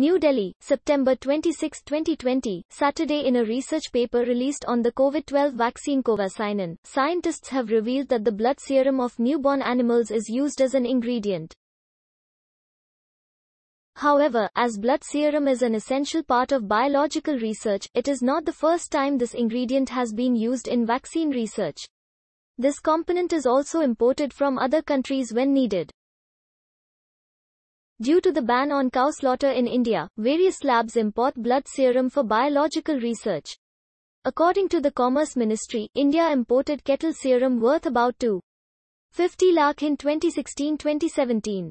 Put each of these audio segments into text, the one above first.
New Delhi, September 26, 2020, Saturday in a research paper released on the COVID-12 vaccine Covaxin, scientists have revealed that the blood serum of newborn animals is used as an ingredient. However, as blood serum is an essential part of biological research, it is not the first time this ingredient has been used in vaccine research. This component is also imported from other countries when needed. Due to the ban on cow slaughter in India, various labs import blood serum for biological research. According to the Commerce Ministry, India imported kettle serum worth about 250 lakh in 2016-2017.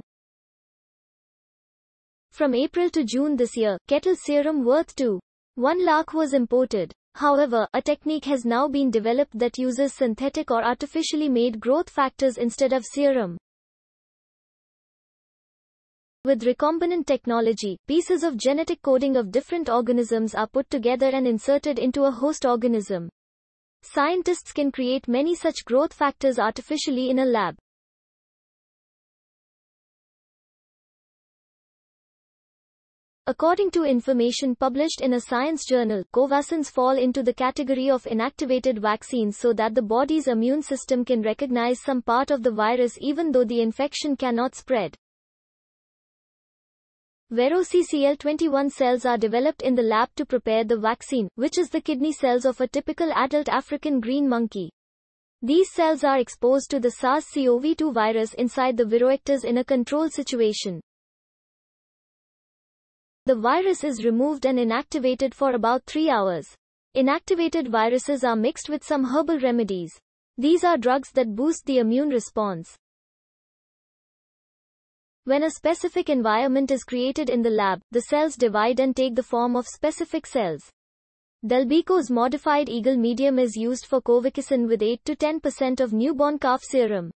From April to June this year, kettle serum worth 2 1 lakh was imported. However, a technique has now been developed that uses synthetic or artificially made growth factors instead of serum. With recombinant technology, pieces of genetic coding of different organisms are put together and inserted into a host organism. Scientists can create many such growth factors artificially in a lab. According to information published in a science journal, Covaxins fall into the category of inactivated vaccines so that the body's immune system can recognize some part of the virus even though the infection cannot spread. VeroCCL21 cells are developed in the lab to prepare the vaccine, which is the kidney cells of a typical adult African green monkey. These cells are exposed to the SARS-CoV-2 virus inside the bioreactors in a controlled situation. The virus is removed and inactivated for about 3 hours. Inactivated viruses are mixed with some herbal remedies. These are drugs that boost the immune response. When a specific environment is created in the lab, the cells divide and take the form of specific cells. Dulbecco's modified eagle medium is used for Covaxin with 8 to 10% of newborn calf serum.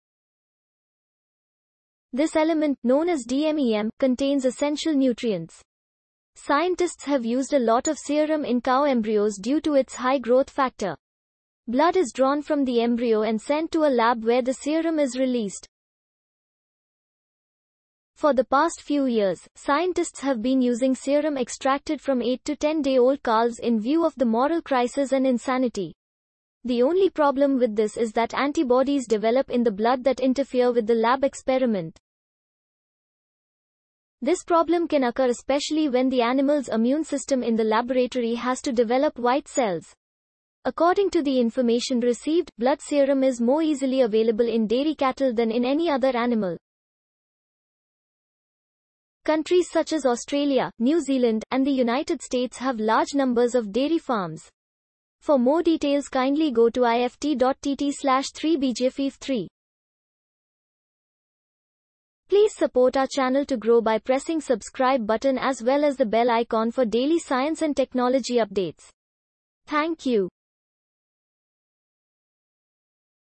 This element, known as DMEM, contains essential nutrients. Scientists have used a lot of serum in cow embryos due to its high growth factor. Blood is drawn from the embryo and sent to a lab where the serum is released. For the past few years, scientists have been using serum extracted from 8 to 10 day old calves in view of the moral crisis and insanity. The only problem with this is that antibodies develop in the blood that interfere with the lab experiment. This problem can occur especially when the animal's immune system in the laboratory has to develop white cells. According to the information received, blood serum is more easily available in dairy cattle than in any other animal. Countries such as Australia, New Zealand, and the United States have large numbers of dairy farms. For more details kindly go to ift.tt slash 3bjfif3. Please support our channel to grow by pressing subscribe button as well as the bell icon for daily science and technology updates. Thank you.